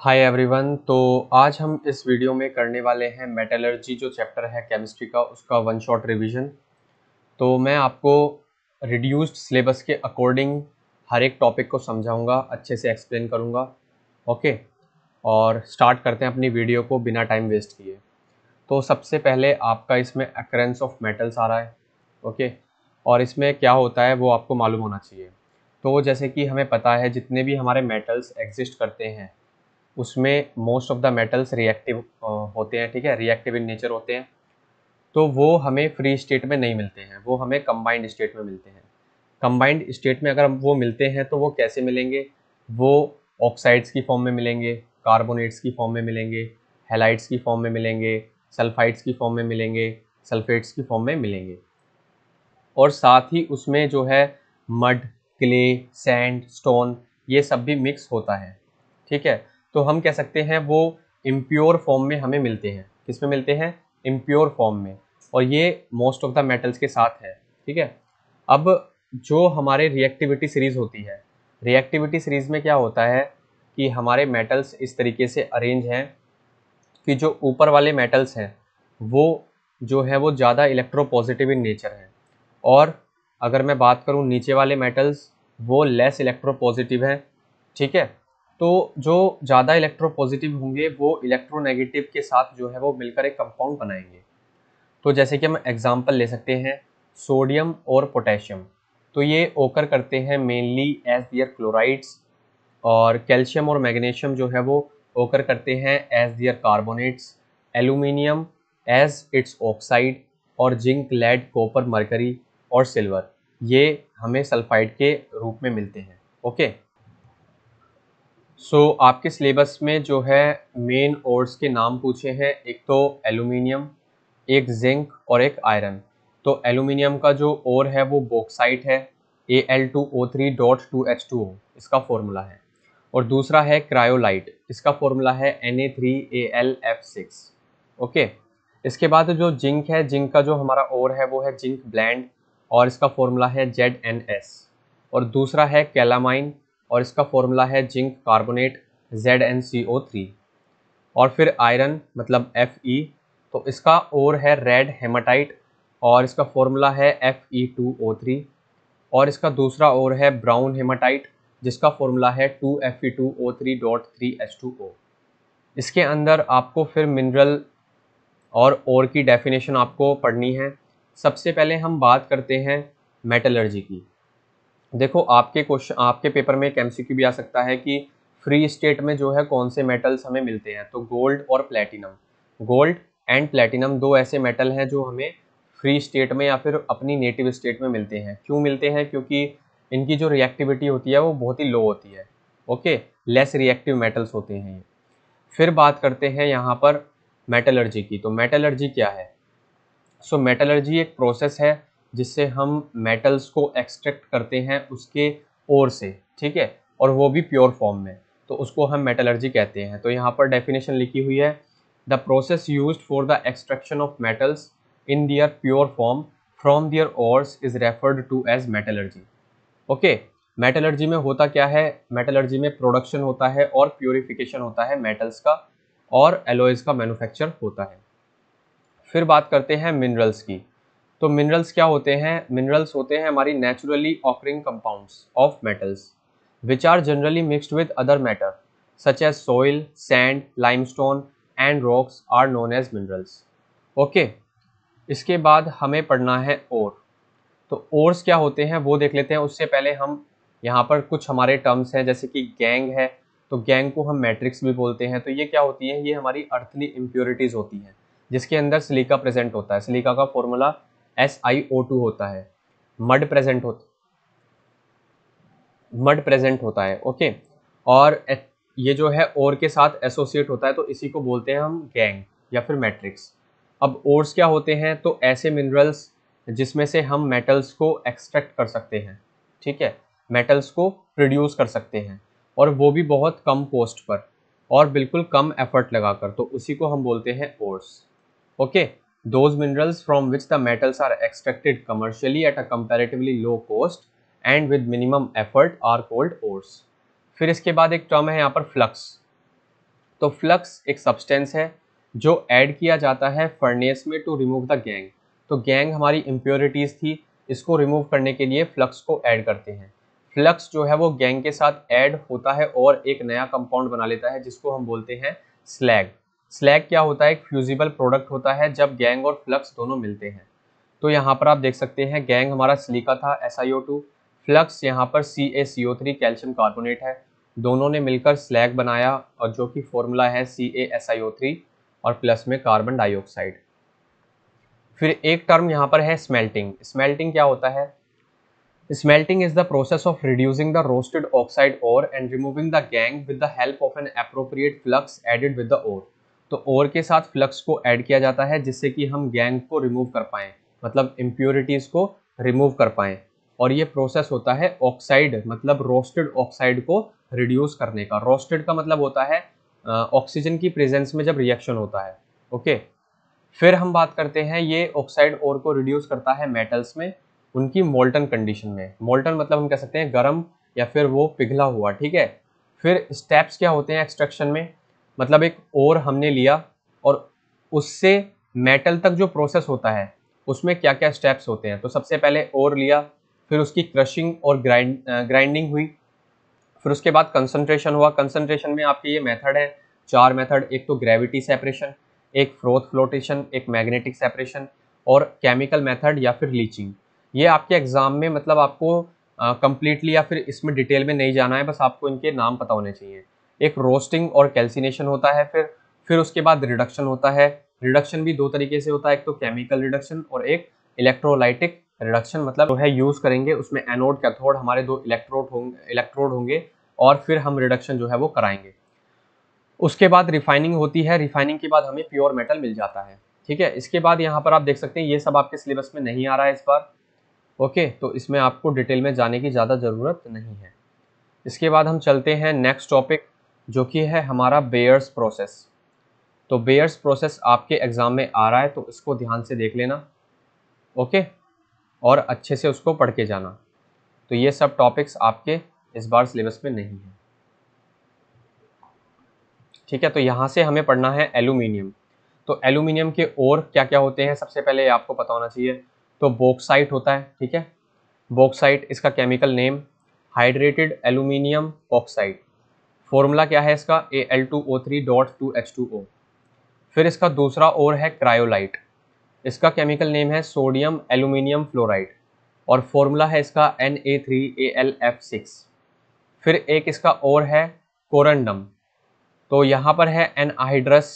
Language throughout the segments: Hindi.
हाय एवरीवन तो आज हम इस वीडियो में करने वाले हैं मेटलर्जी जो चैप्टर है केमिस्ट्री का, उसका वन शॉट रिवीजन तो मैं आपको रिड्यूस्ड सिलेबस के अकॉर्डिंग हर एक टॉपिक को समझाऊँगा, अच्छे से एक्सप्लेन करूँगा ओके और स्टार्ट करते हैं अपनी वीडियो को बिना टाइम वेस्ट किए। तो सबसे पहले आपका इसमें अक्रेंस ऑफ़ मेटल्स आ रहा है ओके और इसमें क्या होता है वो आपको मालूम होना चाहिए। तो जैसे कि हमें पता है, जितने भी हमारे मेटल्स एग्जिस्ट करते हैं उसमें most of the metals reactive होते हैं, ठीक है? रिएक्टिव इन नेचर होते हैं। तो वो हमें फ्री स्टेट में नहीं मिलते हैं। वो हमें कंबाइंड स्टेट में मिलते हैं। कंबाइंड स्टेट में अगर वो मिलते हैं तो वो कैसे मिलेंगे? वो ऑक्साइड्स की फॉर्म में मिलेंगे कार्बोनेट्स की फॉर्म में मिलेंगे हेलाइट्स की फॉर्म में मिलेंगे सल्फाइड्स की फॉर्म में मिलेंगे सल्फेट्स की फॉर्म में मिलेंगे। और साथ ही उसमें जो है मड क्ले सैंड स्टोन ये सब भी मिक्स होता है। ठीक है? तो हम कह सकते हैं वो इम्प्योर फॉर्म में हमें मिलते हैं। किसमें मिलते हैं? इम्प्योर फॉर्म में। और ये मोस्ट ऑफ़ द मेटल्स के साथ है, ठीक है? अब जो हमारे रिएक्टिविटी सीरीज़ होती है रिएक्टिविटी सीरीज़ में क्या होता है कि हमारे मेटल्स इस तरीके से अरेंज हैं कि जो ऊपर वाले मेटल्स हैं, वो जो है वो ज़्यादा इलेक्ट्रोपॉजिटिव इन नेचर हैं। और अगर मैं बात करूँ नीचे वाले मेटल्स वो लेस इलेक्ट्रोपॉजिटिव हैं, ठीक है? तो जो ज़्यादा इलेक्ट्रोपॉजिटिव होंगे, वो इलेक्ट्रोनेगेटिव के साथ जो है वो मिलकर एक कंपाउंड बनाएँगे। तो जैसे कि हम एग्जांपल ले सकते हैं सोडियम और पोटेशियम तो ये ओकर करते हैं मेनली एज दियर क्लोराइड्स और कैल्शियम और मैग्नीशियम जो है वो ओकर करते हैं as their carbonates aluminium as its oxide और जिंक लेड कॉपर मरकरी और सिल्वर ये हमें सल्फाइड के रूप में मिलते हैं ओके? सो so, आपके सिलेबस में जो है मेन ओर्स के नाम पूछे हैं। एक तो एलुमिनियम एक जिंक और एक आयरन तो एलुमिनियम का जो ओर है वो बोक्साइट है A L two O three dot two H two O इसका फॉर्मूला है। और दूसरा है क्रायोलाइट इसका फॉर्मूला है N A three A L F six okay इसके बाद जो जिंक है जिंक का जो हमारा ओर है वो है जिंक ब्लैंड और इसका फॉर्मूला है जेड एन एस और दूसरा है कैलामाइन और इसका फॉर्मूला है zinc carbonate Z N C O three और फिर आयरन मतलब एफ़ ई तो इसका और है रेड हेमाटाइट और इसका फॉर्मूला है F E two O three और इसका दूसरा और है ब्राउन हेमाटाइट जिसका फॉर्मूला है two F E two O three dot three H two O इसके अंदर आपको फिर मिनरल और और की डेफिनेशन आपको पढ़नी है। सबसे पहले हम बात करते हैं मेटलर्जी की। देखो आपके क्वेश्चन आपके पेपर में एक एमसीक्यू भी आ सकता है कि फ्री स्टेट में जो है कौन से मेटल्स हमें मिलते हैं। तो गोल्ड और प्लेटिनम गोल्ड एंड प्लेटिनम दो ऐसे मेटल हैं जो हमें फ्री स्टेट में या फिर अपनी नेटिव स्टेट में मिलते हैं। क्यों मिलते हैं? क्योंकि इनकी जो रिएक्टिविटी होती है वो बहुत ही लो होती है। ओके लेस रिएक्टिव मेटल्स होते हैं ये। फिर बात करते हैं यहाँ पर मेटलर्जी की। तो मेटलर्जी क्या है? सो so, मेटलर्जी एक प्रोसेस है। जिससे हम मेटल्स को एक्सट्रैक्ट करते हैं उसके ओर से, ठीक है? और वो भी प्योर फॉर्म में। तो उसको हम मेटलर्जी कहते हैं। तो यहाँ पर डेफिनेशन लिखी हुई है the process use for the extraction of metals in their pure form from their ores is referred to as metallurgy okay metallurgy में होता क्या है? मेटलर्जी में प्रोडक्शन होता है और प्योरिफिकेशन होता है मेटल्स का और एलोइज का मैन्युफैक्चर होता है। फिर बात करते हैं मिनरल्स की। तो मिनरल्स क्या होते हैं? मिनरल्स होते हैं हमारी naturally occurring compounds of metals which are generally mixed with other matter such as soil sand limestone and rocks are known as minerals okay इसके बाद हमें पढ़ना है ओर तो ओर्स क्या होते हैं? वो देख लेते हैं। उससे पहले हम यहाँ पर कुछ हमारे टर्म्स हैं, जैसे कि गैंग है। तो गैंग को हम मैट्रिक्स भी बोलते हैं। तो ये क्या होती है? ये हमारी अर्थली इम्प्योरिटीज़ होती हैं, जिसके अंदर सिलिका प्रेजेंट होता है। सिलिका का formula S I O two होता है। मड प्रेजेंट होता, मड प्रेजेंट होता है, ओके? और ये जो है और के साथ एसोसिएट होता है तो इसी को बोलते हैं हम गैंग या फिर मैट्रिक्स। अब ओर्स क्या होते हैं? तो ऐसे मिनरल्स जिसमें से हम मेटल्स को एक्सट्रैक्ट कर सकते हैं, ठीक है? मेटल्स को प्रोड्यूस कर सकते हैं, और वो भी बहुत कम कॉस्ट पर और बिल्कुल कम एफर्ट लगाकर तो उसी को हम बोलते हैं ores, okay? Those minerals from which the metals are extracted commercially at a comparatively low cost and with minimum effort are called ores. फिर इसके बाद एक टर्म है यहाँ पर फ्लक्स तो फ्लक्स एक सब्सटेंस है जो ऐड किया जाता है फर्नेस में टू रिमूव द गैंग तो गैंग हमारी इम्प्योरिटीज़ थी, इसको रिमूव करने के लिए फ्लक्स को ऐड करते हैं. फ्लक्स जो है वो गैंग के साथ ऐड होता है और एक नया कंपाउंड बना लेता है जिसको हम बोलते हैं स्लैग स्लैग क्या होता है? एक फ्यूजिबल प्रोडक्ट होता है जब गैंग और फ्लक्स दोनों मिलते हैं। तो यहाँ पर आप देख सकते हैं गैंग हमारा सिलिका था SiO2 फ्लक्स यहाँ पर CaCO3 कैल्शियम कार्बोनेट है। दोनों ने मिलकर स्लैग बनाया और जो कि फॉर्मूला है CaSiO3 और प्लस में कार्बन डाइऑक्साइड फिर एक टर्म यहाँ पर है स्मेल्टिंग स्मेल्टिंग क्या होता है? Smelting is the process of reducing the roasted oxide ore and removing the gangue with the help of an appropriate flux added with the ore तो ओर के साथ फ्लक्स को ऐड किया जाता है, जिससे कि हम गैंग को रिमूव कर पाएँ मतलब इम्प्योरिटीज़ को रिमूव कर पाएँ। और ये प्रोसेस होता है ऑक्साइड मतलब रोस्टेड ऑक्साइड को रिड्यूस करने का। रोस्टेड का मतलब होता है ऑक्सीजन की प्रेजेंस में जब रिएक्शन होता है ओके फिर हम बात करते हैं, ये ऑक्साइड और को रिड्यूस करता है मेटल्स में, उनकी मोल्टन कंडीशन में। मोल्टन मतलब हम कह सकते हैं गर्म या फिर वो पिघला हुआ, ठीक है? फिर स्टेप्स क्या होते हैं एक्सट्रैक्शन में? मतलब एक ओर हमने लिया और उससे मेटल तक जो प्रोसेस होता है, उसमें क्या क्या स्टेप्स होते हैं? तो सबसे पहले ओर लिया, फिर उसकी क्रशिंग और ग्राइंड ग्राइंडिंग हुई, फिर उसके बाद कंसंट्रेशन हुआ। कंसंट्रेशन में आपके ये मेथड है, चार मेथड एक तो ग्रेविटी सेपरेशन एक फ्रोथ फ्लोटेशन एक मैग्नेटिक सेपरेशन और केमिकल मेथड या फिर लीचिंग ये आपके एग्ज़ाम में मतलब आपको कम्प्लीटली या फिर इसमें डिटेल में नहीं जाना है, बस आपको इनके नाम पता होने चाहिए। एक रोस्टिंग और कैल्सिनेशन होता है, फिर फिर उसके बाद रिडक्शन होता है। रिडक्शन भी दो तरीके से होता है, एक तो केमिकल रिडक्शन और एक इलेक्ट्रोलाइटिक रिडक्शन मतलब जो है यूज़ करेंगे, उसमें एनोड, कैथोड, हमारे दो इलेक्ट्रोड होंगे इलेक्ट्रोड होंगे और फिर हम रिडक्शन जो है वो कराएँगे। उसके बाद रिफाइनिंग होती है, रिफाइनिंग के बाद हमें प्योर मेटल मिल जाता है, ठीक है? इसके बाद यहाँ पर आप देख सकते हैं, ये सब आपके सिलेबस में नहीं आ रहा है इस बार, ओके? तो इसमें आपको डिटेल में जाने की ज़्यादा ज़रूरत नहीं है। इसके बाद हम चलते हैं नेक्स्ट टॉपिक जो कि है हमारा बेयर्स प्रोसेस तो बेयर्स प्रोसेस आपके एग्ज़ाम में आ रहा है तो इसको ध्यान से देख लेना ओके और अच्छे से उसको पढ़ के जाना। तो ये सब टॉपिक्स आपके इस बार सिलेबस में नहीं है। ठीक है तो यहाँ से हमें पढ़ना है एलुमिनियम तो एलुमिनियम के और क्या क्या होते हैं, सबसे पहले आपको पता होना चाहिए। तो बोक्साइट होता है, ठीक है? बोक्साइट इसका chemical name hydrated aluminium oxide formula क्या है इसका? A L two O three dot two H two O फिर इसका दूसरा और है क्रायोलाइट। इसका केमिकल नेम है सोडियम एल्यूमिनियम फ्लोराइड। और फॉर्मूला है इसका N A three A L F six फिर एक इसका और है कोरंडम। तो यहाँ पर है एन एनहाइड्रस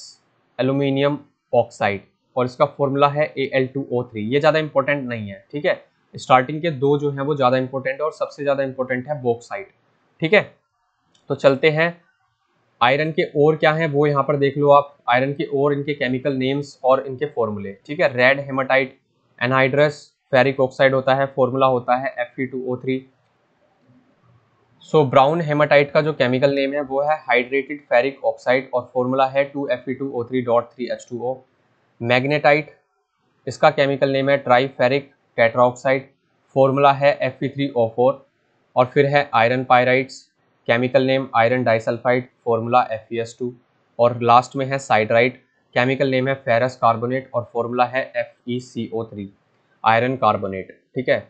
एल्यूमिनियम ऑक्साइड। और इसका फॉर्मूला है A L two O three ये ज़्यादा इंपॉर्टेंट नहीं है, ठीक है? स्टार्टिंग के दो जो हैं वो ज़्यादा इंपॉर्टेंट है और सबसे ज़्यादा इंपॉर्टेंट है बॉक्साइड ठीक है? तो चलते हैं। आयरन के ओर क्या है वो यहाँ पर देख लो आप। आयरन के ओर इनके केमिकल नेम्स और इनके फॉर्मूले ठीक है? Red haematite anhydrous ferric oxide होता है फॉर्मूला होता है F two O three so brown haematite का जो केमिकल नेम है वो है हाइड्रेटेड फेरिक ऑक्साइड और फॉर्मूला है two F E two O three dot three H two O magnetite इसका केमिकल नेम है ट्राई फेरिक टेट्राऑक्साइड फॉर्मूला है F E three O four और फिर है iron pyrites chemical name iron disulphide formula F two और लास्ट में है साइड्राइट केमिकल नेम है फेरस कार्बोनेट और फॉर्मूला है एफ़ थ्री आयरन कार्बोनेट ठीक है?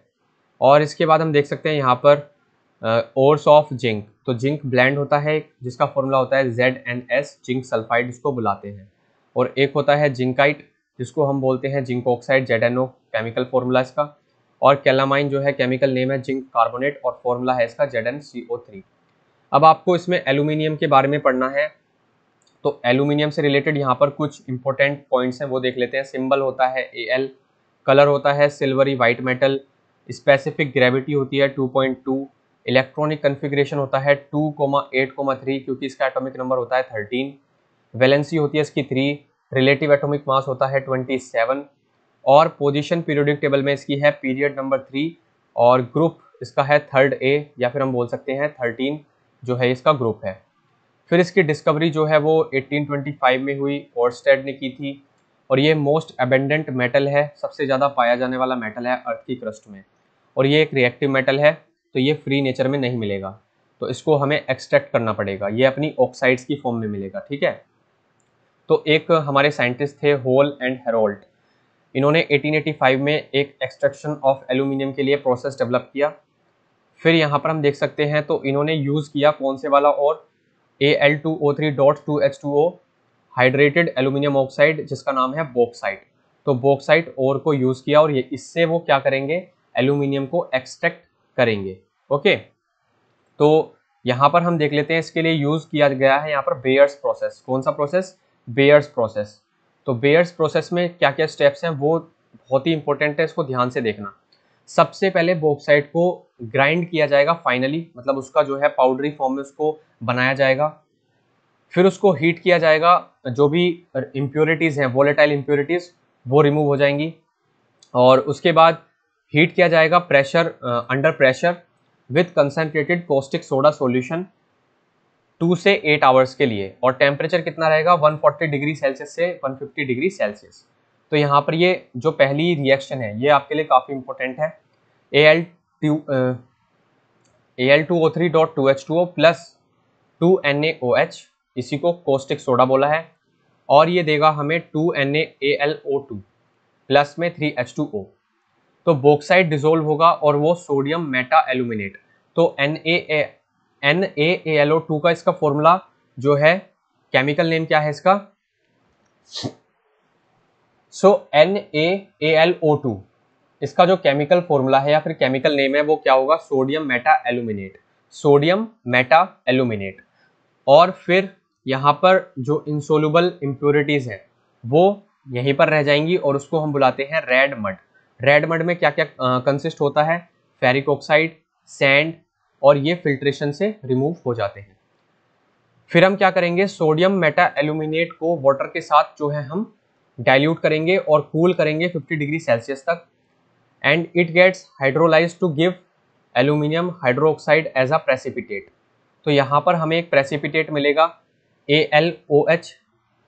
और इसके बाद हम देख सकते हैं यहाँ पर ओर्स ऑफ़ जिंक तो जिंक ब्लैंड होता है जिसका फॉर्मूला होता है Z N S zinc sulphide इसको बुलाते हैं। और एक होता है जिंकाइट जिसको हम बोलते हैं zinc oxide Z N O chemical formula इसका। और कैलामाइन जो है केमिकल नेम है जिंक कार्बोनेट और फॉर्मूला है इसका Z N C O three अब आपको इसमें एल्यूमिनियम के बारे में पढ़ना है। तो एल्यूमिनियम से रिलेटेड यहाँ पर कुछ इंपॉर्टेंट पॉइंट्स हैं, वो देख लेते हैं। सिंबल होता है ए एल कलर होता है silvery white metal specific gravity होती है 2.2 इलेक्ट्रॉनिक कन्फिग्रेशन होता है two comma eight comma three क्योंकि इसका एटॉमिक नंबर होता है थर्टीन वैलेंसी होती है इसकी थ्री रिलेटिव एटॉमिक मास होता है ट्वेंटी सेवन और पोजीशन पीरियोडिक टेबल में इसकी है पीरियड नंबर थ्री और ग्रुप इसका है थर्ड ए या फिर हम बोल सकते हैं थर्टीन जो है इसका ग्रुप है। फिर इसकी डिस्कवरी जो है वो 1825 में हुई ओर्स्टेड ने की थी और ये मोस्ट अबेंडेंट मेटल है, सबसे ज़्यादा पाया जाने वाला मेटल है अर्थ की क्रस्ट में। और ये एक रिएक्टिव मेटल है तो ये फ्री नेचर में नहीं मिलेगा। तो इसको हमें एक्सट्रैक्ट करना पड़ेगा, ये अपनी ऑक्साइड्स की फॉर्म में मिलेगा, ठीक है? तो एक हमारे साइंटिस्ट थे होल एंड हेरोल्ड इन्होंने 1885 में एक एक्सट्रैक्शन ऑफ़ एल्यूमिनियम के लिए प्रोसेस डेवलप किया। फिर यहाँ पर हम देख सकते हैं तो इन्होंने यूज़ किया कौन से वाला और A L two O three dot two H two O hydrated aluminium oxide जिसका नाम है बोक्साइड तो बोक्साइड और को यूज़ किया और ये इससे वो क्या करेंगे? एल्यूमिनियम को एक्सट्रैक्ट करेंगे. ओके तो यहाँ पर हम देख लेते हैं, इसके लिए यूज़ किया गया है यहाँ पर बेयर्स प्रोसेस कौन सा प्रोसेस बेयर्स प्रोसेस तो बेयर्स प्रोसेस में क्या क्या स्टेप्स हैं, वो बहुत ही इंपॉर्टेंट है, इसको ध्यान से देखना. सबसे पहले बोक्साइड को ग्राइंड किया जाएगा फाइनली मतलब उसका जो है पाउडरी फॉर्म में उसको बनाया जाएगा। फिर उसको हीट किया जाएगा, जो भी इम्प्योरिटीज़ हैं वोलेटाइल इम्प्योरिटीज़ वो रिमूव हो जाएँगी। और उसके बाद हीट किया जाएगा pressure under pressure with concentrated caustic soda solution two से एट आवर्स के लिए। और टेम्परेचर कितना रहेगा? 140 डिग्री सेल्सियस से 150 डिग्री सेल्सियस तो यहाँ पर ये जो पहली रिएक्शन है, ये आपके लिए काफ़ी इंपॉर्टेंट है। A L A L two O three dot two H two O plus two N A O H इसी को कोस्टिक सोडा बोला है, और ये देगा हमें two N A L O two plus में थ्री एच टू ओ तो बोक्साइड डिजोल्व होगा और वो सोडियम मेटा एल्यूमिनेट तो N A N A L O two का इसका फॉर्मूला जो है केमिकल नेम क्या है इसका? So N A L O two इसका जो केमिकल फॉर्मूला है या फिर केमिकल नेम है, वो क्या होगा? Sodium meta aluminate sodium meta aluminate और फिर यहाँ पर जो इंसोलुबल इम्प्योरिटीज़ है, वो यहीं पर रह जाएँगी और उसको हम बुलाते हैं रेड मड रेड मड में क्या क्या कंसिस्ट होता है? फेरिक ऑक्साइड सैंड और ये फिल्ट्रेशन से रिमूव हो जाते हैं. फिर हम क्या करेंगे? सोडियम मेटा एल्यूमिनेट को वाटर के साथ जो है हम डाइल्यूट करेंगे और कूल करेंगे 50 डिग्री सेल्सियस तक. And it gets hydrolyse to give aluminium hydroxide as a precipitate तो यहाँ पर हमें एक प्रेसिपिटेट मिलेगा A L O H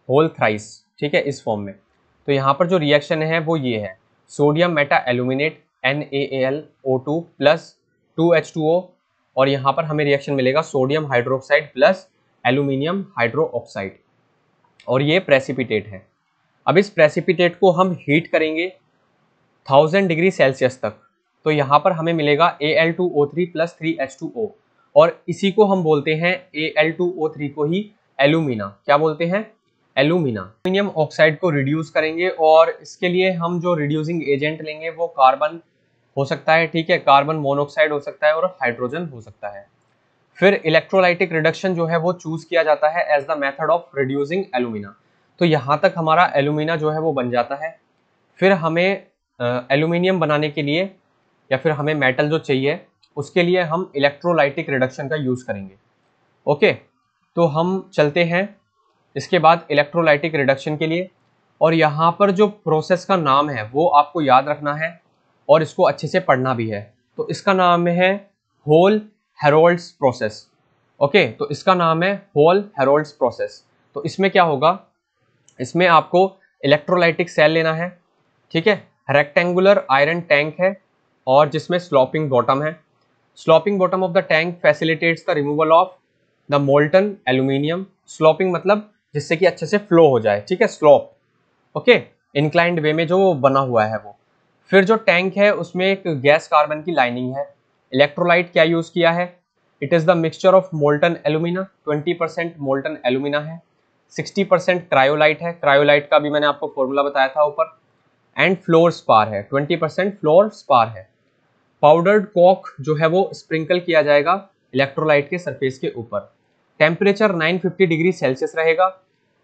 whole thrice ठीक है, इस फॉर्म में। तो यहाँ पर जो रिएक्शन है वो ये है sodium meta aluminate two plus two H two O और यहाँ पर हमें रिएक्शन मिलेगा sodium hydroxide plus aluminium hydroxide और ये प्रेसिपिटेट है। अब इस प्रेसिपिटेट को हम हीट करेंगे थाउज़ेंड डिग्री सेल्सियस तक। तो यहाँ पर हमें मिलेगा A L two O three plus three H two O और इसी को हम बोलते हैं A L two O three को ही एलुमिना क्या बोलते हैं? एलुमिना एल्यूमिनियम ऑक्साइड को रिड्यूस करेंगे और इसके लिए हम जो रिड्यूसिंग एजेंट लेंगे वो कार्बन हो सकता है, ठीक है? कार्बन मोनोक्साइड हो सकता है और हाइड्रोजन हो सकता है। फिर इलेक्ट्रोलाइटिक रिडक्शन जो है वो चूज़ किया जाता है as the method of reducing alumina तो यहाँ तक हमारा एलुमिना जो है वो बन जाता है। फिर हमें एल्यूमिनियम बनाने के लिए या फिर हमें मेटल जो चाहिए, उसके लिए हम इलेक्ट्रोलाइटिक रिडक्शन का यूज़ करेंगे। ओके तो हम चलते हैं इसके बाद इलेक्ट्रोलाइटिक रिडक्शन के लिए। और यहाँ पर जो प्रोसेस का नाम है, वो आपको याद रखना है और इसको अच्छे से पढ़ना भी है। तो इसका नाम है होल हेरोल्ड्स प्रोसेस ओके तो इसका नाम है होल हेरोल्ड्स प्रोसेस तो इसमें क्या होगा? इसमें आपको इलेक्ट्रोलाइटिक सेल लेना है। ठीक है? रेक्टेंगुलर आयरन टैंक है और जिसमें स्लॉपिंग बॉटम है। Sloping bottom of the tank facilitates the removal of the molten aluminium sloping मतलब जिससे कि अच्छे से फ्लो हो जाए, ठीक है? स्लॉप ओके इंक्लाइंड वे में जो बना हुआ है वो। फिर जो टैंक है, उसमें एक गैस कार्बन की लाइनिंग है। इलेक्ट्रोलाइट क्या यूज़ किया है? It is the mixture of molten alumina twenty percent molten alumina है। सिक्सटी परसेंट क्रायोलाइट है। क्रायोलाइट का भी मैंने आपको फॉर्मूला बताया था ऊपर। एंड फ्लोर स्पार है, ट्वेंटी परसेंट फ्लोर स्पार है। पाउडर्ड कॉक जो है वो स्प्रिंकल किया जाएगा इलेक्ट्रोलाइट के सरफेस के ऊपर। टेम्परेचर 950 डिग्री सेल्सियस रहेगा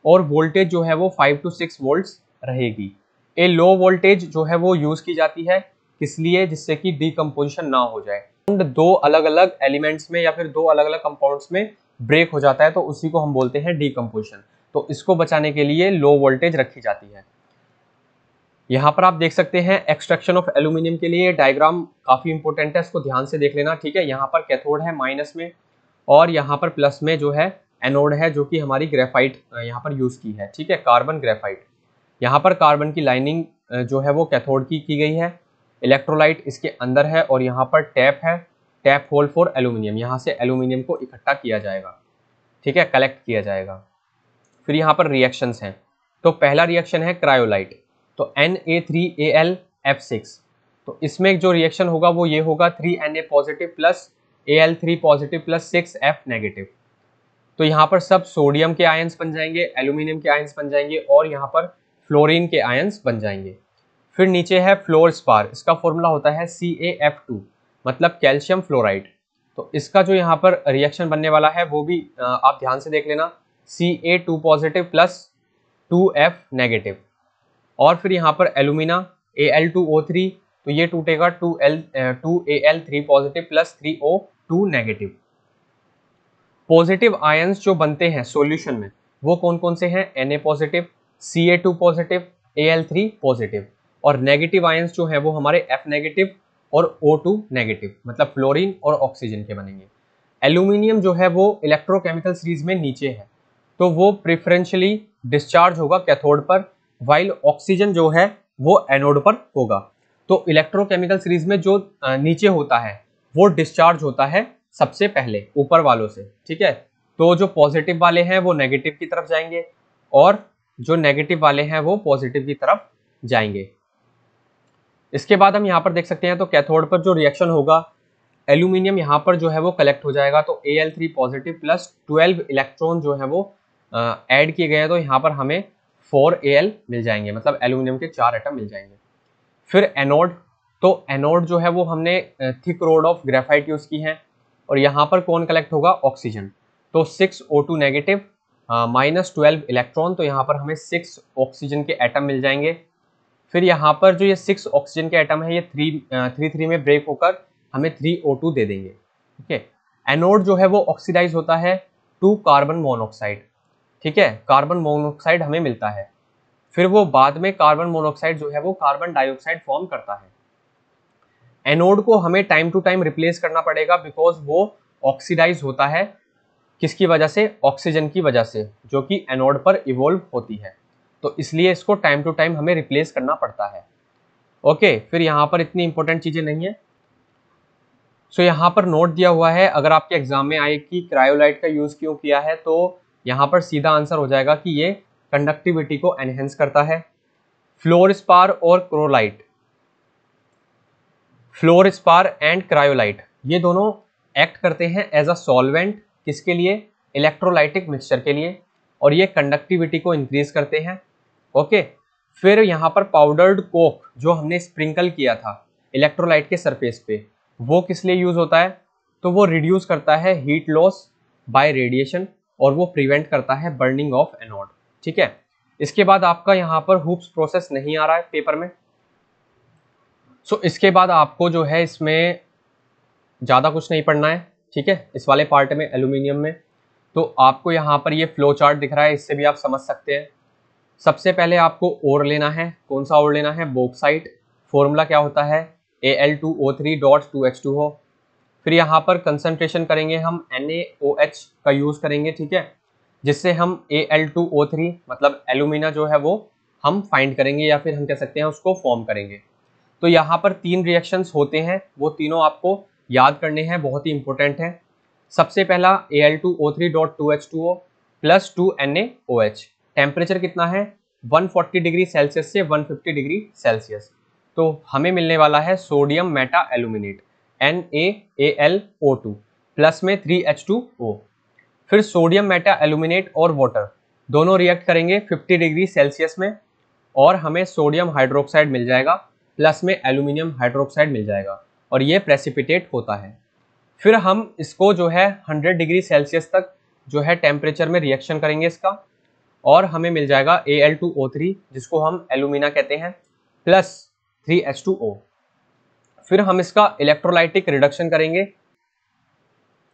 और वोल्टेज जो है वो 5 टू 6 वोल्ट्स रहेगी। ए लो वोल्टेज जो है वो यूज़ की जाती है किस लिए? जिससे कि डिकम्पोजिशन ना हो जाए। दो अलग अलग एलिमेंट्स में या फिर दो अलग अलग कंपाउंड्स में ब्रेक हो जाता है तो उसी को हम बोलते हैं डिकम्पोजिशन तो इसको बचाने के लिए लो वोल्टेज रखी जाती है। यहाँ पर आप देख सकते हैं एक्सट्रैक्शन ऑफ़ एल्यूमिनियम के लिए डायग्राम काफ़ी इंपॉर्टेंट है, इसको ध्यान से देख लेना, ठीक है? यहाँ पर कैथोड है माइनस में और यहाँ पर प्लस में जो है एनोड है, जो कि हमारी ग्रेफाइट यहाँ पर यूज़ की है, ठीक है? कार्बन ग्रेफाइट यहाँ पर कार्बन की लाइनिंग जो है वो कैथोड की की गई है इलेक्ट्रोलाइट इसके अंदर है और यहाँ पर टैप है टैप होल फॉर एल्यूमिनियम यहाँ से एल्यूमिनियम को इकट्ठा किया जाएगा, ठीक है? कलेक्ट किया जाएगा। फिर यहाँ पर रिएक्शंस हैं। तो पहला रिएक्शन है क्रायोलाइट तो N A three A L F six तो इसमें जो रिएक्शन होगा वो ये होगा three N A positive plus A L three positive plus six F negative तो यहाँ पर सब सोडियम के आयंस बन जाएँगे एल्यूमिनियम के आयंस बन जाएँगे और यहाँ पर फ्लोरीन के आयंस बन जाएँगे। फिर नीचे है फ्लोर स्पार इसका फॉर्मूला होता है सी ए एफ़ टू मतलब कैल्शियम फ्लोराइड तो इसका जो यहाँ पर रिएक्शन बनने वाला है वो भी आप ध्यान से देख लेना C A two positive plus two F negative और फिर यहाँ पर alumina A L two O three तो ये टूटेगा two L two A L three positive plus three O two negative positive ions जो बनते हैं सॉल्यूशन में, वो कौन कौन से हैं? N A positive C A two positive A L three positive और नेगेटिव आयंस जो है वो हमारे एफ़ नेगेटिव और ओ टू नेगेटिव मतलब फ्लोरीन और ऑक्सीजन के बनेंगे. एल्यूमिनियम जो है वो इलेक्ट्रोकेमिकल सीरीज़ में नीचे है तो वो प्रिफरेंशियली डिस्चार्ज होगा कैथोड पर वाइल ऑक्सीजन जो है, वो एनोड पर होगा। तो इलेक्ट्रोकेमिकल सीरीज़ में जो नीचे होता है, वो डिस्चार्ज होता है सबसे पहले, ऊपर वालों से, ठीक है? तो जो पॉजिटिव वाले हैं, वो नेगेटिव की तरफ़ जाएँगे और जो नेगेटिव वाले हैं, वो पॉजिटिव की तरफ़ जाएँगे। इसके बाद हम यहाँ पर देख सकते हैं तो कैथोड पर जो रिएक्शन होगा एल्यूमिनियम यहाँ पर जो है, वो कलेक्ट हो जाएगा। तो A positive plus twelve electron जो है, वो ऐड किए गए तो यहाँ पर हमें फोर ए मिल जाएँगे मतलब एल्यूमिनियम के चार आइटम मिल जाएँगे। फिर एनोड तो एनोड जो है वो हमने thick rod of graphite use की है और यहाँ पर कौन कलेक्ट होगा? ऑक्सीजन तो six O two negative minus twelve electron तो यहाँ पर हमें सिक्स ऑक्सीजन के एटम मिल जाएँगे। फिर यहाँ पर जो ये सिक्स ऑक्सीजन के एटम है, ये थ्री थ्री थ्री में ब्रेक होकर हमें थ्री ओ टू दे देंगे, ठीक है? एनोड जो है वो ऑक्सीडाइज होता है टू कार्बन मोनोक्साइड ठीक है? कार्बन मोनोक्साइड हमें मिलता है। फिर वो बाद में कार्बन मोनोक्साइड जो है वो कार्बन डाइऑक्साइड फॉर्म करता है। एनोड को हमें टाइम टू टाइम रिप्लेस करना पड़ेगा बिकॉज़ वो ऑक्सीडाइज होता है। किसकी वजह से? ऑक्सीजन की वजह से जो कि एनोड पर इवोल्व होती है। तो इसलिए इसको टाइम टू टाइम हमें रिप्लेस करना पड़ता है। ओके फिर यहाँ पर इतनी इंपॉर्टेंट चीज़ें नहीं है। सो so, यहाँ पर नोट दिया हुआ है अगर आपके एग्ज़ाम में आए कि क्रायोलाइट का यूज़ क्यों किया है तो यहाँ पर सीधा आंसर हो जाएगा कि ये कंडक्टिविटी को एनहेंस करता है। फ्लोर स्पार और cryolite fluor spar and cryolite ये दोनों एक्ट करते हैं एज अ सॉल्वेंट किसके लिए? इलेक्ट्रोलाइटिक मिक्सचर के लिए। और ये कंडक्टिविटी को इंक्रीज करते हैं। ओके फिर यहाँ पर पाउडर्ड कोक जो हमने स्प्रिंकल किया था इलेक्ट्रोलाइट के सरफेस पे, वो किस लिए यूज़ होता है? तो वो रिड्यूस करता है हीट लॉस बाय रेडिएशन और वो प्रिवेंट करता है बर्निंग ऑफ़ एनोड ठीक है? इसके बाद आपका यहाँ पर हुप्स प्रोसेस नहीं आ रहा है पेपर में। सो so, इसके बाद आपको जो है इसमें ज़्यादा कुछ नहीं पढ़ना है। ठीक है? इस वाले पार्ट में एल्यूमिनियम में। तो आपको यहाँ पर ये फ्लो चार्ट दिख रहा है इससे भी आप समझ सकते हैं। सबसे पहले आपको ओर लेना है। कौन सा ओर लेना है? बोक्साइट फॉर्मूला क्या होता है? A L two O three dot two H two हो। फिर यहाँ पर कंसनट्रेशन करेंगे हम एच का यूज़ करेंगे, ठीक है? जिससे हम A L two O three मतलब एलुमिना जो है वो हम फाइंड करेंगे या फिर हम कह सकते हैं उसको फॉर्म करेंगे। तो यहाँ पर तीन रिएक्शंस होते हैं, वो तीनों आपको याद करने हैं, बहुत ही इंपॉर्टेंट हैं। सबसे पहला A L two O three dot two H two O plus two H temperature कितना है? 140 डिग्री सेल्सियस से 150 डिग्री सेल्सियस तो हमें मिलने वाला है sodium meta aluminate N A L O two plus में थ्री एच टू ओ फिर सोडियम मेटा एल्यूमिनेट और वाटर दोनों रिएक्ट करेंगे 50 डिग्री सेल्सियस में और हमें सोडियम हाइड्रोक्साइड मिल जाएगा प्लस में एल्यूमिनियम हाइड्रोक्साइड मिल जाएगा और ये प्रेसिपिटेट होता है। फिर हम इसको जो है 100 डिग्री सेल्सियस तक जो है टेम्परेचर में रिएक्शन करेंगे इसका और हमें मिल जाएगा ए जिसको हम एलुमिना कहते हैं plus three H two O फिर हम इसका इलेक्ट्रोलाइटिक रिडक्शन करेंगे।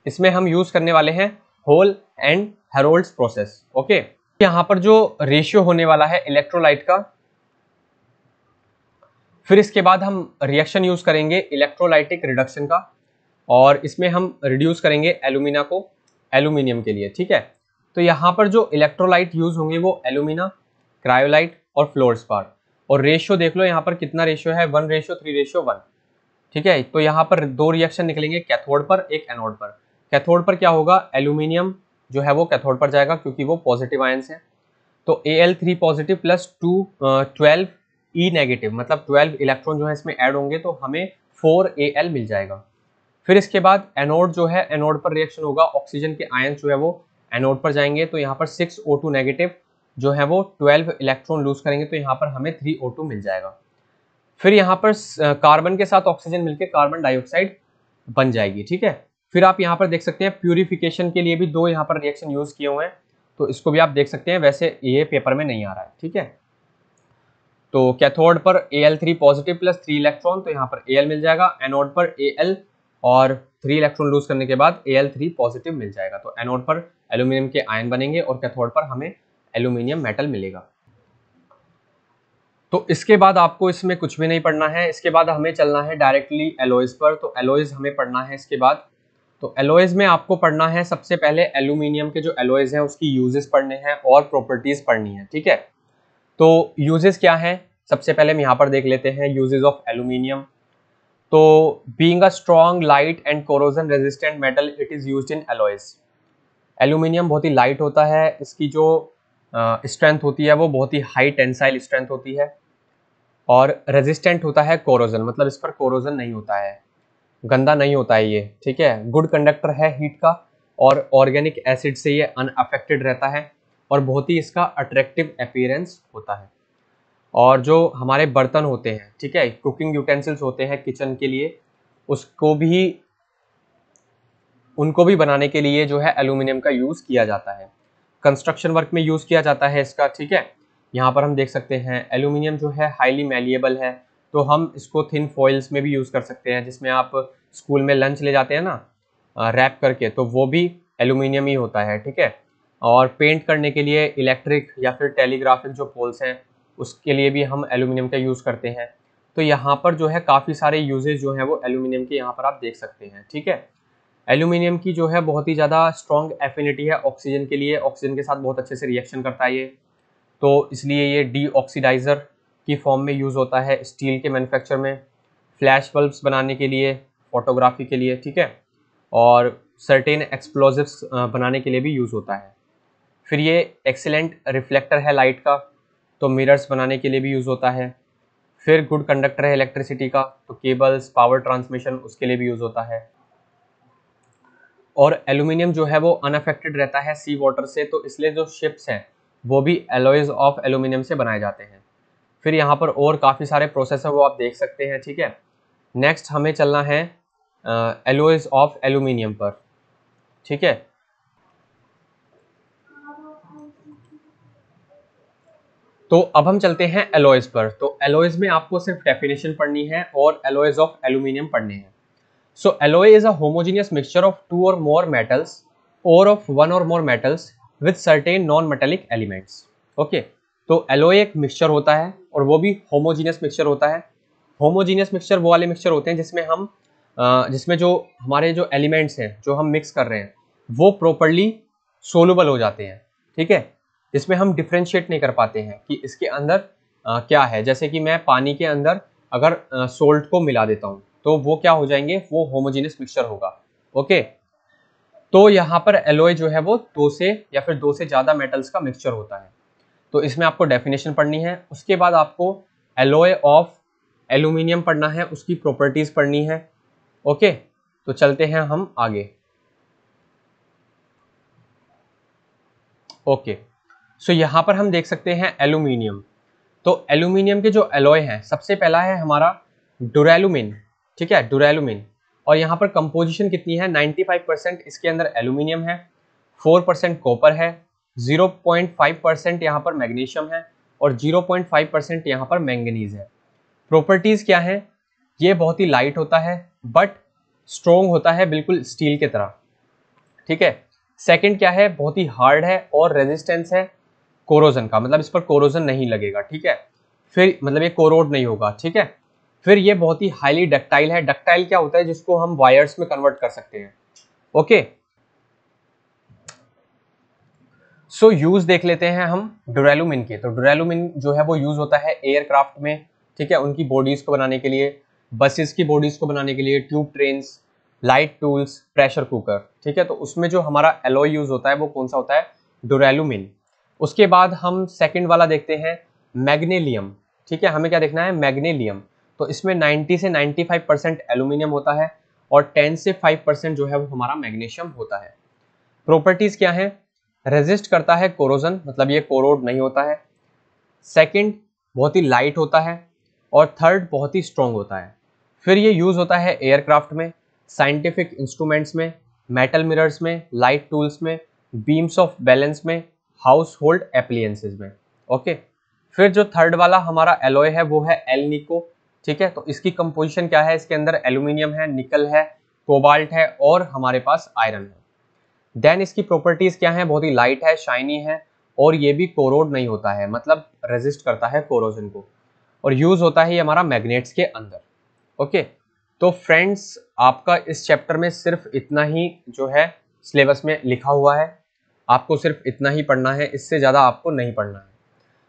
इसमें हम यूज़ करने वाले हैं Hall and Heroult's process okay यहाँ पर जो रेशियो होने वाला है इलेक्ट्रोलाइट का, फिर इसके बाद हम रिएक्शन यूज़ करेंगे इलेक्ट्रोलाइटिक रिडक्शन का, और इसमें हम रिड्यूस करेंगे एलुमिना को एल्यूमिनियम के लिए, ठीक है? तो यहाँ पर जो इलेक्ट्रोलाइट यूज़ होंगे वो एल्यूमिना क्रायोलाइट और फ्लोर स्पार और रेशियो देख लो, यहाँ पर कितना रेशियो है? One ratio three ratio one ठीक है? तो यहाँ पर दो रिएक्शन निकलेंगे कैथोड पर, एक एनोड पर। कैथोड पर क्या होगा? एल्यूमिनियम जो है वो कैथोड पर जाएगा क्योंकि वो पॉजिटिव आयंस है। तो A L three positive plus two twelve E negative मतलब ट्वेल्व इलेक्ट्रॉन जो है इसमें ऐड होंगे तो हमें फोर ए एल मिल जाएगा। फिर इसके बाद एनोड जो है एनोड पर रिएक्शन होगा ऑक्सीजन के आयन जो है वो एनोड पर जाएँगे तो यहाँ पर सिक्स ओ टू नेगेटिव जो है वो ट्वेल्व इलेक्ट्रॉन लूज करेंगे तो यहाँ पर हमें थ्री ओ टू मिल जाएगा। फिर यहाँ पर कार्बन के साथ ऑक्सीजन मिलकर कार्बन डाइऑक्साइड बन जाएगी, ठीक है? फिर आप यहाँ पर देख सकते हैं प्यूरिफिकेशन के लिए भी दो यहाँ पर रिएक्शन यूज़ किए हुए हैं। तो इसको भी आप देख सकते हैं, वैसे ये पेपर में नहीं आ रहा है, ठीक है? तो कैथोड पर Al3 positive plus three electron तो यहाँ पर Al मिल जाएगा एनोड पर Al और थ्री इलेक्ट्रॉन लूज करने के बाद Al3 पॉजिटिव मिल जाएगा। तो एनोड पर एल्यूमिनियम के आयन बनेंगे और कैथोड पर हमें एल्यूमिनियम मेटल मिलेगा। तो इसके बाद आपको इसमें कुछ भी नहीं पढ़ना है। इसके बाद हमें चलना है डायरेक्टली एलोइज पर। तो एलोइज हमें पढ़ना है इसके बाद। तो एलोइज में आपको पढ़ना है सबसे पहले एल्यूमिनियम के जो एलोइज हैं, उसकी यूजेस पढ़ने हैं और प्रॉपर्टीज़ पढ़नी है, ठीक है? तो यूजेस क्या है? सबसे पहले हम यहाँ पर देख लेते हैं यूजेज ऑफ़ एल्यूमिनियम तो being a strong light and corrosion resistant metal it is use in alloys aluminium बहुत ही लाइट होता है। इसकी जो स्ट्रेंथ होती है, वो बहुत ही हाई टेंसाइल स्ट्रेंथ होती है और रेजिस्टेंट होता है कोरोजन मतलब इस पर कोरोजन नहीं होता है, गंदा नहीं होता है ये, ठीक है? गुड कंडक्टर है हीट का और ऑर्गेनिक एसिड से ये अनअफेक्टेड रहता है और बहुत ही इसका अट्रैक्टिव अपीयरेंस होता है और जो हमारे बर्तन होते हैं, ठीक है? कुकिंग यूटेंसिल्स होते हैं किचन के लिए, उसको भी, उनको भी बनाने के लिए जो है एल्यूमिनियम का यूज़ किया जाता है। कंस्ट्रक्शन वर्क में यूज़ किया जाता है इसका, ठीक है? यहाँ पर हम देख सकते हैं, एल्यूमिनियम जो है हाईली मेलिएबल है तो हम इसको थिन फॉइल्स में भी यूज़ कर सकते हैं, जिसमें आप स्कूल में लंच ले जाते हैं ना रैप करके तो वो भी एल्यूमिनियम ही होता है, ठीक है? और पेंट करने के लिए इलेक्ट्रिक या फिर टेलीग्राफिक जो पोल्स हैं, उसके लिए भी हम एल्यूमिनियम का यूज़ करते हैं। तो यहाँ पर जो है काफ़ी सारे यूजेज जो हैं, वो एल्यूमिनियम के यहाँ पर आप देख सकते हैं, ठीक है? एल्यूमिनियम की जो है बहुत ही ज़्यादा स्ट्रॉन्ग एफिनिटी है ऑक्सीजन के लिए। ऑक्सीजन के साथ बहुत अच्छे से रिएक्शन करता है ये। तो इसलिए ये डी ऑक्सीडाइज़र की फॉर्म में यूज़ होता है स्टील के मैन्युफैक्चर में। फ्लैश बल्ब्स बनाने के लिए फोटोग्राफी के लिए, ठीक है? और सर्टेन एक्सप्लोजिव्स बनाने के लिए भी यूज़ होता है। फिर ये एक्सेलेंट रिफ्लेक्टर है लाइट का तो मिरर्स बनाने के लिए भी यूज़ होता है। फिर गुड कंडक्टर है इलेक्ट्रिसिटी का तो केबल्स पावर ट्रांसमिशन उसके लिए भी यूज़ होता है। और एल्यूमिनियम जो है वो अनअफेक्टेड रहता है सी वाटर से तो इसलिए जो शिप्स हैं, वो भी एलोइज ऑफ़ एल्यूमिनियम से बनाए जाते हैं। फिर यहाँ पर और काफ़ी सारे प्रोसेस है, वो आप देख सकते हैं, ठीक है? नेक्स्ट हमें चलना है एलोइज ऑफ़ एल्यूमिनियम पर, ठीक है? तो अब हम चलते हैं एलोइज पर। तो एलोइज में आपको सिर्फ़ डेफिनेशन पढ़नी है और एलोइज ऑफ़ एल्यूमिनियम पढ़ने हैं। Alloy is a homogeneous mixture of two or more metals or of one or more metals with certain non metallic elements okay तो एलोय एक मिक्सचर होता है, और वो भी होमोजीनियस मिक्सचर होता है। होमोजीनियस मिक्सचर वो वाले मिक्सचर होते हैं जिसमें हम जिसमें जो हमारे जो एलिमेंट्स हैं, जो हम मिक्स कर रहे हैं, वो प्रॉपरली सोलूबल हो जाते हैं। ठीक है? इसमें हम डिफ्रेंशिएट नहीं कर पाते हैं कि इसके अंदर क्या है। जैसे कि मैं पानी के अंदर अगर सोल्ट को मिला देता हूँ तो वो क्या हो जाएँगे? वो होमोजीनियस मिक्सचर होगा। ओके तो यहाँ पर एलोए जो है वो दो से या फिर दो से ज़्यादा मेटल्स का मिक्सचर होता है। तो इसमें आपको डेफिनेशन पढ़नी है उसके बाद आपको एलोए ऑफ़ एल्यूमिनियम पढ़ना है उसकी प्रॉपर्टीज़ पढ़नी है। ओके तो चलते हैं हम आगे। ओके सो so, यहाँ पर हम देख सकते हैं एल्यूमिनियम तो एल्यूमिनियम के जो एलोय हैं सबसे पहला है हमारा डुरेलुमिन ठीक है, डुरेलुमिन। और यहाँ पर कंपोजिशन कितनी है? 95 परसेंट इसके अंदर एल्यूमिनियम है 4 परसेंट कॉपर है 0.5 परसेंट यहाँ पर मैग्नीशियम है और 0.5 परसेंट यहाँ पर मैंगनीज है। प्रॉपर्टीज़ क्या है? ये बहुत ही लाइट होता है बट स्ट्रोंग होता है बिल्कुल स्टील की तरह। ठीक है सेकंड क्या है? बहुत ही हार्ड है और रेजिस्टेंस है कोरोजन का मतलब इस पर कोरोजन नहीं लगेगा, ठीक है? फिर मतलब ये कोरोड नहीं होगा, ठीक है? फिर ये बहुत ही हाईली डक्टाइल है। डक्टाइल क्या होता है जिसको हम वायर्स में कन्वर्ट कर सकते हैं? ओके सो यूज़ देख लेते हैं हम डुरेलुमिन के। तो डुरेलुमिन जो है वो यूज़ होता है एयरक्राफ्ट में, ठीक है? उनकी बॉडीज को बनाने के लिए बसेस की बॉडीज को बनाने के लिए tube trains light tools pressure cooker ठीक है? तो उसमें जो हमारा एलोय यूज़ होता है वो कौन सा होता है? डोरेलुमिन उसके बाद हम सेकंड वाला देखते हैं मैग्नेलियम ठीक है? हमें क्या देखना है? मैग्नेलियम तो इसमें 90 से 95 परसेंट एल्यूमिनियम होता है और 10 से 5 परसेंट जो है वो हमारा मैग्नीशियम होता है। प्रॉपर्टीज़ क्या है? रेजिस्ट करता है कोरोजन मतलब ये कोरोड नहीं होता है। सेकंड, बहुत ही लाइट होता है और थर्ड, बहुत ही स्ट्रॉन्ग होता है। फिर ये यूज़ होता है एयरक्राफ्ट में, साइंटिफिक इंस्ट्रूमेंट्स में, मेटल मिरर्स में, लाइट टूल्स में, बीम्स ऑफ़ बैलेंस में हाउस होल्ड एप्लियंसेज में। ओके? फिर जो थर्ड वाला हमारा एलोय है वो है एल निको। ठीक है? तो इसकी कंपोजिशन क्या है? इसके अंदर एल्यूमिनियम है निकल है कोबाल्ट है और हमारे पास आयरन है। देन इसकी प्रॉपर्टीज़ क्या है? बहुत ही लाइट है शाइनी है और ये भी कोरोड नहीं होता है मतलब रेजिस्ट करता है कोरोजन को। और यूज़ होता है ये हमारा मैग्नेट्स के अंदर ओके तो फ्रेंड्स आपका इस चैप्टर में सिर्फ़ इतना ही जो है सिलेबस में लिखा हुआ है। आपको सिर्फ़ इतना ही पढ़ना है, इससे ज़्यादा आपको नहीं पढ़ना है।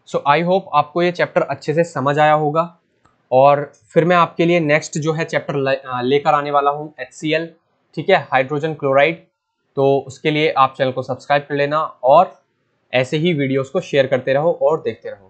सो आई होप आपको ये चैप्टर अच्छे से समझ आया होगा। और फिर मैं आपके लिए नेक्स्ट जो है चैप्टर लेकर आने वाला हूँ एच ठीक है? हाइड्रोजन क्लोराइड तो उसके लिए आप चैनल को सब्सक्राइब कर लेना और ऐसे ही वीडियोस को शेयर करते रहो और देखते रहो।